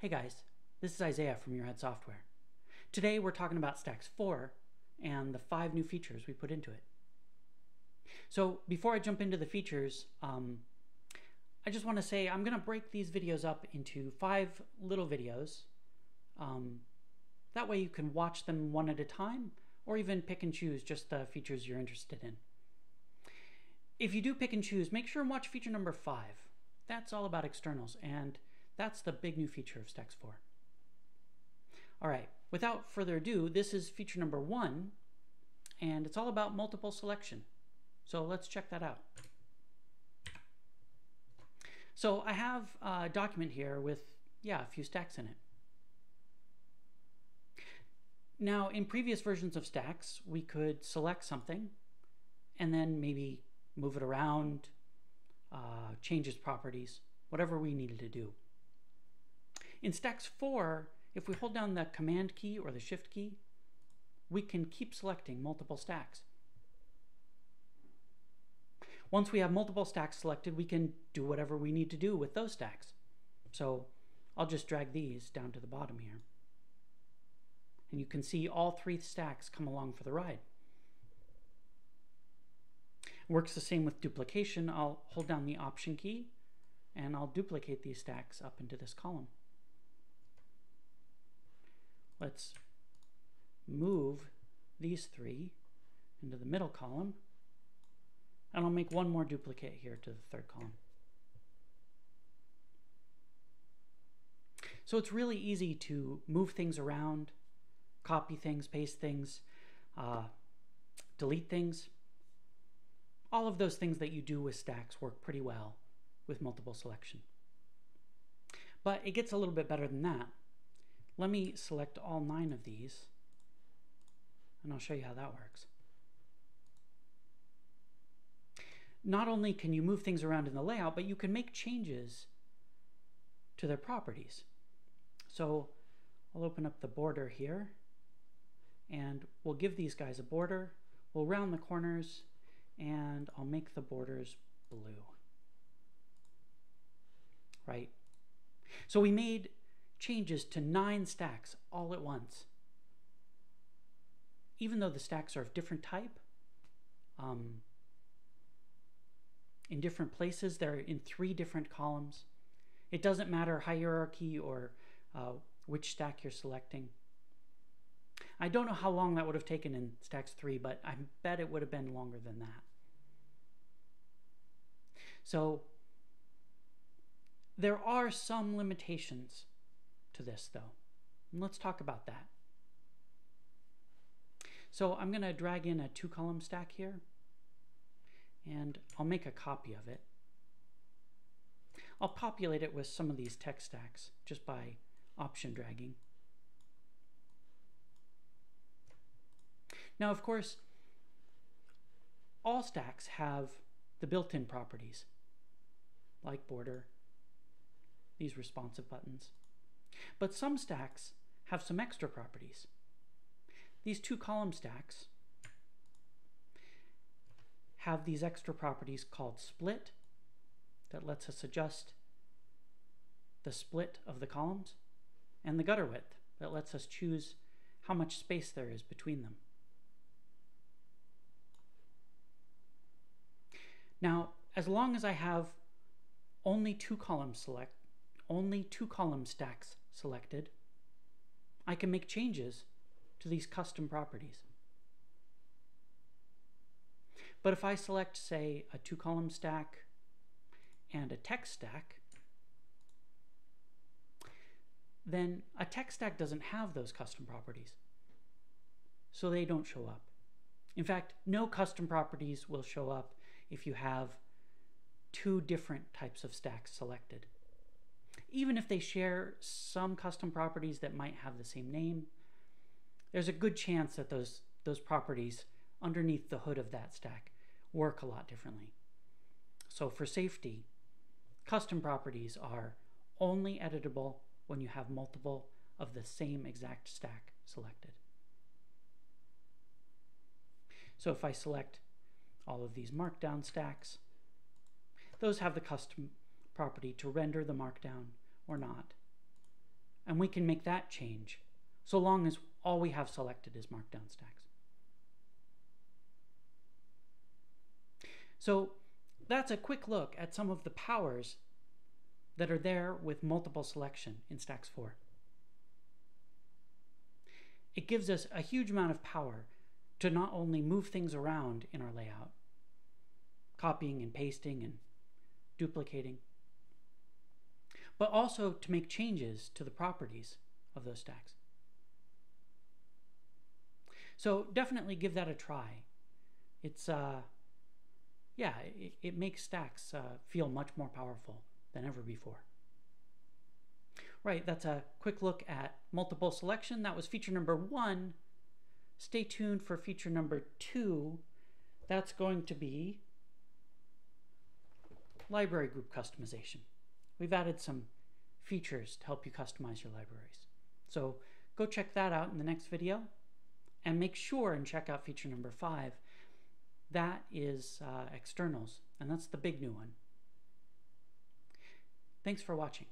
Hey guys, this is Isaiah from YourHead Software. Today we're talking about Stacks 4 and the five new features we put into it. So before I jump into the features, um, I just want to say I'm going to break these videos up into five little videos. Um, that way you can watch them one at a time or even pick and choose just the features you're interested in. If you do pick and choose, make sure and watch feature number 5. That's all about externals and that's the big new feature of Stacks 4. All right, without further ado, this is feature number one, and it's all about multiple selection. So let's check that out. So I have a document here with, yeah, a few stacks in it. Now, in previous versions of stacks, we could select something and then maybe move it around, uh, change its properties, whatever we needed to do. In Stacks 4, if we hold down the Command key or the Shift key, we can keep selecting multiple stacks. Once we have multiple stacks selected, we can do whatever we need to do with those stacks. So I'll just drag these down to the bottom here. And you can see all three stacks come along for the ride. Works the same with duplication. I'll hold down the Option key and I'll duplicate these stacks up into this column. Let's move these three into the middle column. And I'll make one more duplicate here to the third column. So it's really easy to move things around, copy things, paste things, uh, delete things. All of those things that you do with stacks work pretty well with multiple selection. But it gets a little bit better than that. Let me select all nine of these and I'll show you how that works. Not only can you move things around in the layout, but you can make changes to their properties. So I'll open up the border here and we'll give these guys a border. We'll round the corners and I'll make the borders blue. Right? So we made changes to nine stacks all at once. Even though the stacks are of different type, um, in different places, they're in three different columns. It doesn't matter hierarchy or uh, which stack you're selecting. I don't know how long that would have taken in stacks 3, but I bet it would have been longer than that. So there are some limitations to this though. Let's talk about that. So I'm going to drag in a two column stack here and I'll make a copy of it. I'll populate it with some of these text stacks just by option dragging. Now, of course, all stacks have the built-in properties like border, these responsive buttons. But some stacks have some extra properties. These two column stacks have these extra properties called split that lets us adjust the split of the columns and the gutter width that lets us choose how much space there is between them. Now, as long as I have only two columns select, only two column stacks selected, I can make changes to these custom properties. But if I select, say, a two column stack and a text stack, then a text stack doesn't have those custom properties. So they don't show up. In fact, no custom properties will show up if you have two different types of stacks selected even if they share some custom properties that might have the same name, there's a good chance that those, those properties underneath the hood of that stack work a lot differently. So for safety, custom properties are only editable when you have multiple of the same exact stack selected. So if I select all of these markdown stacks, those have the custom property to render the markdown or not. and we can make that change so long as all we have selected is markdown stacks. So that's a quick look at some of the powers that are there with multiple selection in Stacks 4. It gives us a huge amount of power to not only move things around in our layout, copying and pasting and duplicating, but also to make changes to the properties of those stacks. So definitely give that a try. It's, uh, yeah, it, it makes stacks uh, feel much more powerful than ever before. Right, that's a quick look at multiple selection. That was feature number one. Stay tuned for feature number two. That's going to be library group customization. We've added some features to help you customize your libraries. So go check that out in the next video and make sure and check out feature number five. That is uh, externals, and that's the big new one. Thanks for watching.